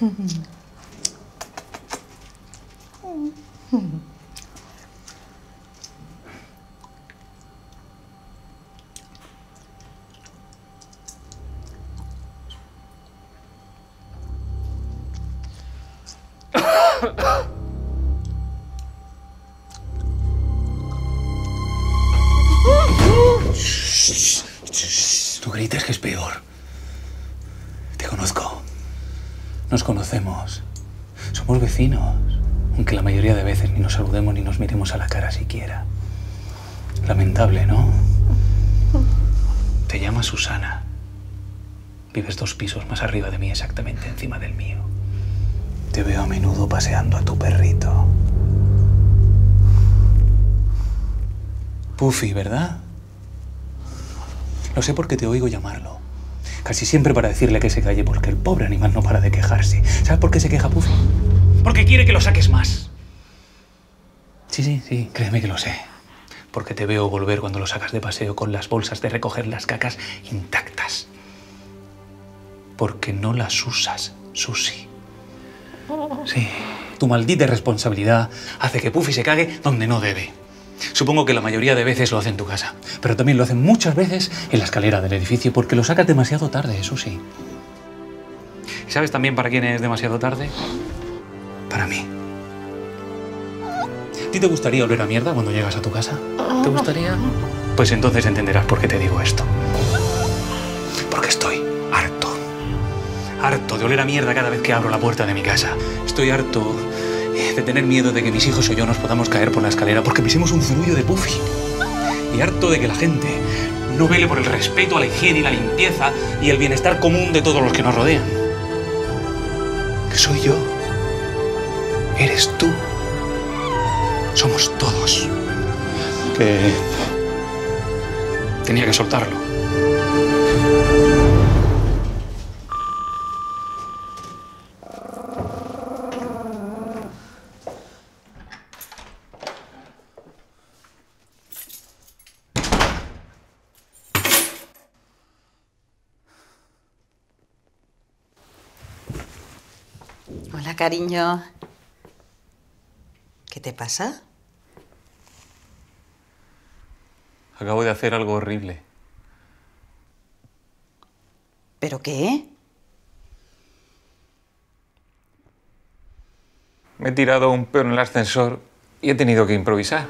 No grites que es peor. Te conozco. Nos conocemos. Somos vecinos. Aunque la mayoría de veces ni nos saludemos ni nos miremos a la cara siquiera. Lamentable, ¿no? Te llamas Susana. Vives dos pisos más arriba de mí, exactamente encima del mío. Te veo a menudo paseando a tu perrito. Puffy, ¿verdad? Lo sé porque te oigo llamarlo. Casi siempre para decirle que se calle porque el pobre animal no para de quejarse. ¿Sabes por qué se queja Puffy? Porque quiere que lo saques más. Sí, sí, sí, créeme que lo sé. Porque te veo volver cuando lo sacas de paseo con las bolsas de recoger las cacas intactas. Porque no las usas, Susi. Sí, tu maldita irresponsabilidad hace que Puffy se cague donde no debe. Supongo que la mayoría de veces lo hace en tu casa, pero también lo hacen muchas veces en la escalera del edificio porque lo sacas demasiado tarde, eso sí. ¿Y sabes también para quién es demasiado tarde? Para mí. ¿A ti te gustaría oler a mierda cuando llegas a tu casa? ¿Te gustaría? Pues entonces entenderás por qué te digo esto. Porque estoy harto. Harto de oler a mierda cada vez que abro la puerta de mi casa. Estoy harto de tener miedo de que mis hijos o yo nos podamos caer por la escalera porque pisemos un zurullo de Puffy. Y harto de que la gente no vele por el respeto a la higiene y la limpieza y el bienestar común de todos los que nos rodean. Que soy yo. Eres tú. Somos todos. Que... Tenía que soltarlo. Hola, cariño. ¿Qué te pasa? Acabo de hacer algo horrible. ¿Pero qué? Me he tirado un pedo en el ascensor y he tenido que improvisar.